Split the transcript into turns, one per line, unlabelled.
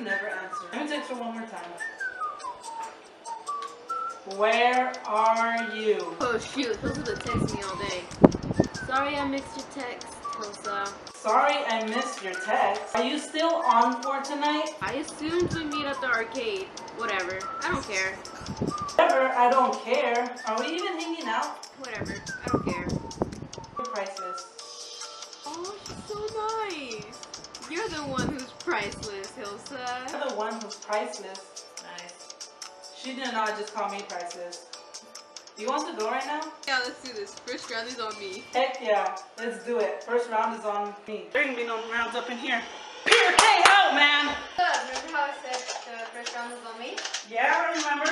Hilsa never answers. Let me text her one more time. Where are you?
Oh shoot, Hilsa been texting me all day. Sorry I missed your text, Hilsa.
Sorry I missed your text. Are you still on for tonight?
I assumed we meet at the arcade. Whatever. I don't care.
Whatever, I don't care. Are we even hanging out?
Whatever. I don't care.
You're priceless.
Oh, she's so nice. You're the one who's priceless, Hilsa.
You're the one who's priceless. Nice. She did not just call me priceless. Do you want to go right now?
Yeah, let's do this. First round is on me.
Heck yeah. Let's do it. First round is on me. There ain't be no rounds up in here. Peter K out, man!
Remember how I said the first round is on me?
Yeah, I remember.